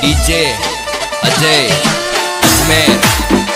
DJ Ajay Ajmer.